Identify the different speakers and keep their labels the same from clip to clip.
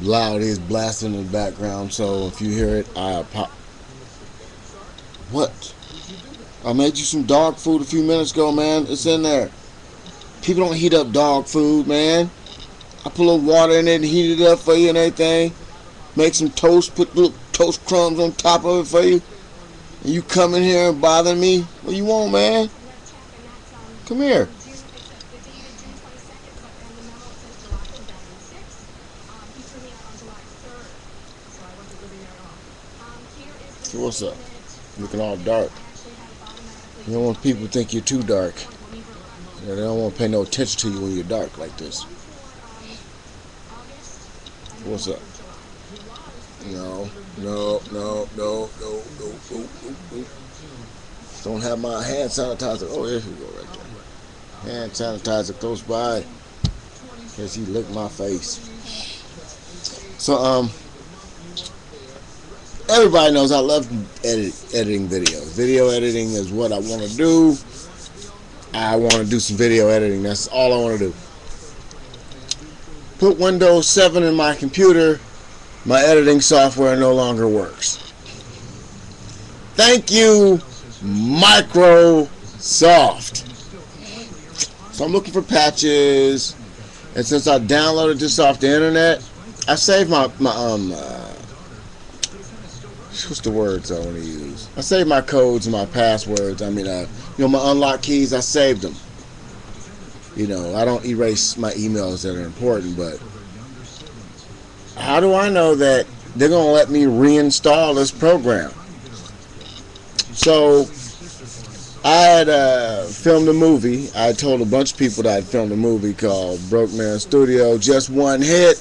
Speaker 1: loud is blasting in the background, so if you hear it, I pop. What? I made you some dog food a few minutes ago, man. It's in there. People don't heat up dog food, man. I put a little water in it and heat it up for you and everything. Make some toast, put little toast crumbs on top of it for you. And you come in here and bother me? What you want, man? Come here. what's up? Looking all dark. You don't want people to think you're too dark. You know, they don't want to pay no attention to you when you're dark like this. What's up? No, no, no, no, no, no, no, no, Don't have my hand sanitizer. Oh, there you go right there. Hand sanitizer close by. Because he licked my face. So, um, everybody knows I love edit, editing videos. Video editing is what I want to do. I want to do some video editing. That's all I want to do. Put Windows 7 in my computer. My editing software no longer works. Thank you, Microsoft. So I'm looking for patches. And since I downloaded this off the internet, I saved my, my um, uh, what's the words I want to use? I save my codes and my passwords. I mean, uh, you know, my unlock keys, I saved them. You know, I don't erase my emails that are important, but how do I know that they're going to let me reinstall this program? So, I had uh, filmed a movie. I told a bunch of people that I'd filmed a movie called Broke Man Studio, just one hit.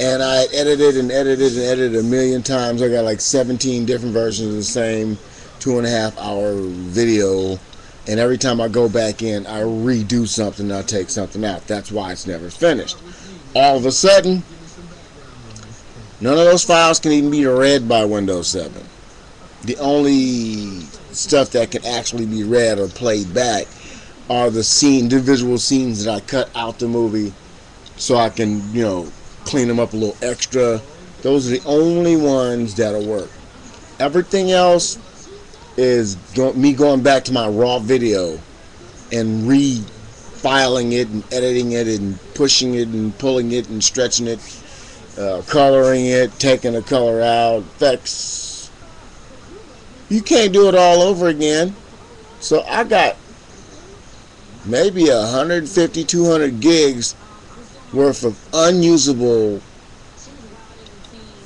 Speaker 1: And I edited and edited and edited a million times. I got like 17 different versions of the same two and a half hour video. And every time I go back in, I redo something, I take something out. That's why it's never finished. All of a sudden, none of those files can even be read by Windows 7. The only stuff that can actually be read or played back are the scene, individual scenes that I cut out the movie so I can, you know, clean them up a little extra. Those are the only ones that'll work. Everything else is go me going back to my raw video and refiling it and editing it and pushing it and pulling it and stretching it, uh, coloring it, taking the color out, effects. You can't do it all over again. So I got maybe 150, 200 gigs worth of unusable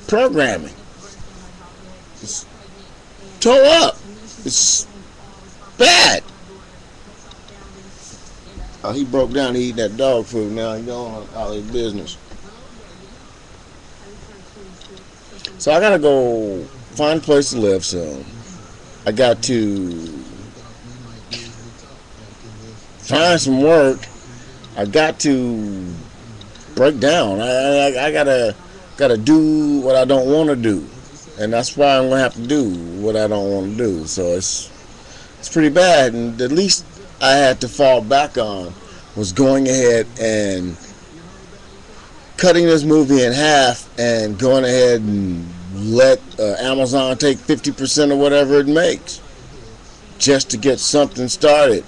Speaker 1: programming. It's toe up. It's bad. Oh, he broke down eating that dog food. Now he's going out his business. So I gotta go find a place to live soon. I got to find some work. I got to break down. I, I, I gotta gotta do what I don't want to do, and that's why I'm gonna have to do what I don't want to do. So it's it's pretty bad, and the least I had to fall back on was going ahead and cutting this movie in half and going ahead and let uh, Amazon take 50% of whatever it makes just to get something started.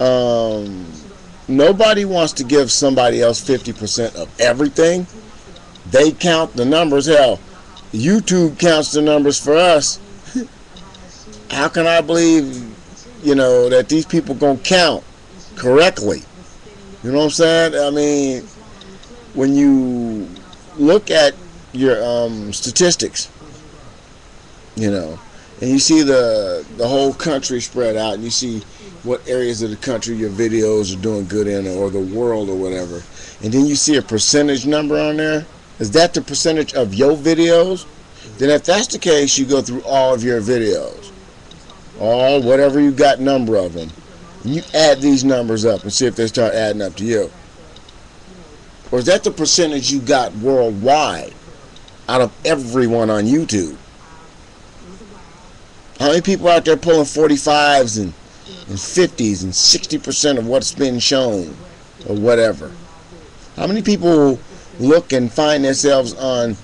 Speaker 1: Um, nobody wants to give somebody else 50% of everything. They count the numbers. Hell, YouTube counts the numbers for us. How can I believe, you know, that these people gonna count correctly? You know what I'm saying? I mean, when you look at your um, statistics, you know, and you see the the whole country spread out, and you see what areas of the country your videos are doing good in, or the world, or whatever, and then you see a percentage number on there. Is that the percentage of your videos? Then if that's the case, you go through all of your videos, all whatever you got number of them, and you add these numbers up and see if they start adding up to you. Or is that the percentage you got worldwide out of everyone on YouTube? How many people out there pulling 45s and, and 50s and 60% of what's been shown or whatever? How many people look and find themselves on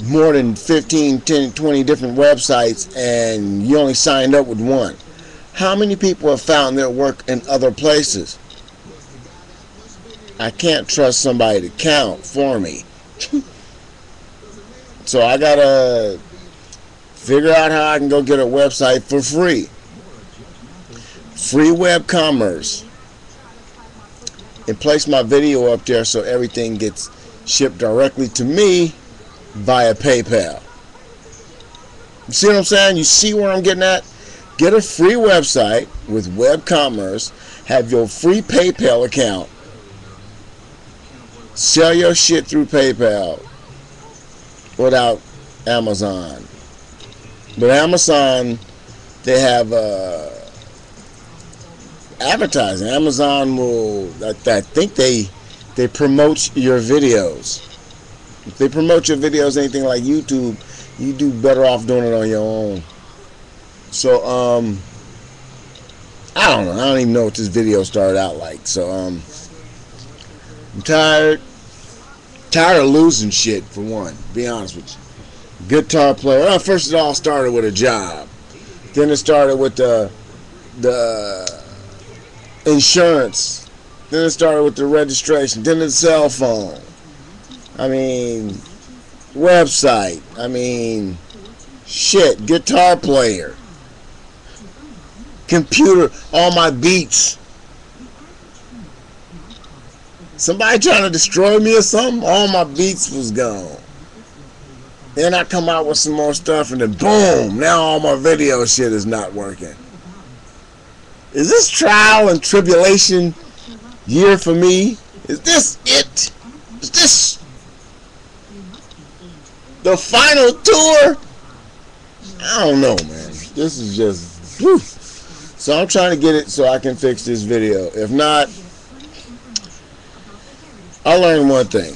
Speaker 1: more than 15, 10, 20 different websites and you only signed up with one. How many people have found their work in other places? I can't trust somebody to count for me. so I gotta figure out how I can go get a website for free. Free web commerce. And place my video up there so everything gets shipped directly to me via PayPal. You see what I'm saying? You see where I'm getting at? Get a free website with web commerce, have your free PayPal account, sell your shit through PayPal without Amazon. But Amazon, they have uh, advertising. Amazon will, I, I think they they promote your videos. If they promote your videos, anything like YouTube, you do better off doing it on your own. So, um, I don't know. I don't even know what this video started out like. So, um, I'm tired. Tired of losing shit, for one. Be honest with you. Guitar player. Well, first it all started with a job. Then it started with the the insurance. Then it started with the registration. Then the cell phone. I mean, website. I mean, shit. Guitar player. Computer. All my beats. Somebody trying to destroy me or something? All my beats was gone. Then I come out with some more stuff and then boom, now all my video shit is not working. Is this trial and tribulation year for me? Is this it? Is this the final tour? I don't know, man. This is just. Whew. So I'm trying to get it so I can fix this video. If not, I learned one thing.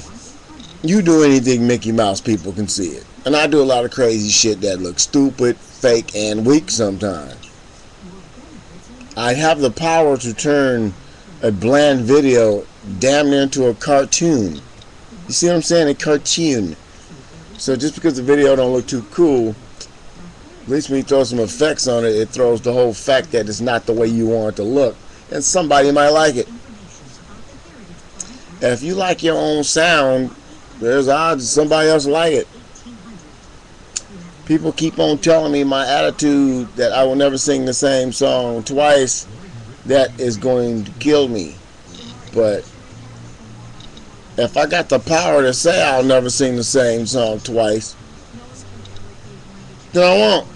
Speaker 1: You do anything Mickey Mouse, people can see it. And I do a lot of crazy shit that looks stupid, fake, and weak sometimes. I have the power to turn a bland video damn near into a cartoon. You see what I'm saying? A cartoon. So just because the video don't look too cool, at least when you throw some effects on it, it throws the whole fact that it's not the way you want it to look. And somebody might like it. If you like your own sound, there's odds somebody else like it. People keep on telling me my attitude that I will never sing the same song twice. That is going to kill me. But if I got the power to say I'll never sing the same song twice, then I won't.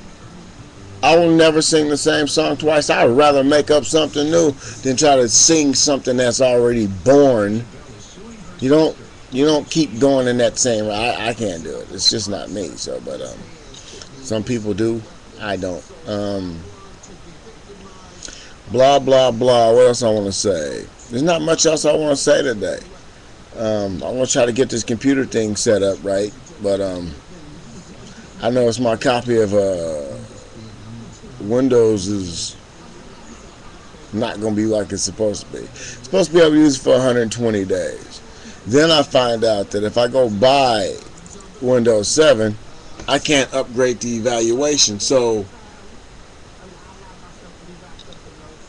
Speaker 1: I will never sing the same song twice. I would rather make up something new than try to sing something that's already born. You don't you don't keep going in that same I, I can't do it. It's just not me. So but um some people do. I don't. Um blah blah blah. What else I want to say? There's not much else I want to say today. Um, I'm gonna try to get this computer thing set up right, but um, I know it's my copy of uh, Windows is not gonna be like it's supposed to be. It's supposed to be able to use it for 120 days. Then I find out that if I go buy Windows 7, I can't upgrade the evaluation. So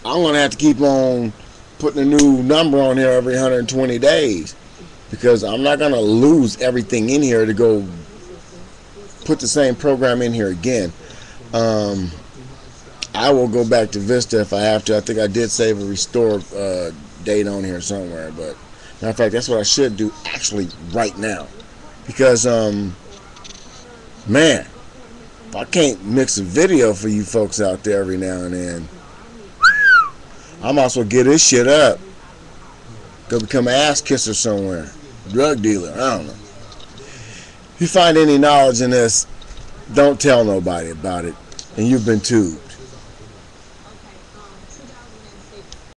Speaker 1: I'm gonna have to keep on putting a new number on here every 120 days because I'm not gonna lose everything in here to go put the same program in here again. Um, I will go back to Vista if I have to. I think I did save a restore uh, date on here somewhere, but matter of fact, that's what I should do actually right now because um, man, I can't mix a video for you folks out there every now and then. I might as well get this shit up. Go become an ass kisser somewhere. Drug dealer. I don't know. If you find any knowledge in this, don't tell nobody about it. And you've been tubed.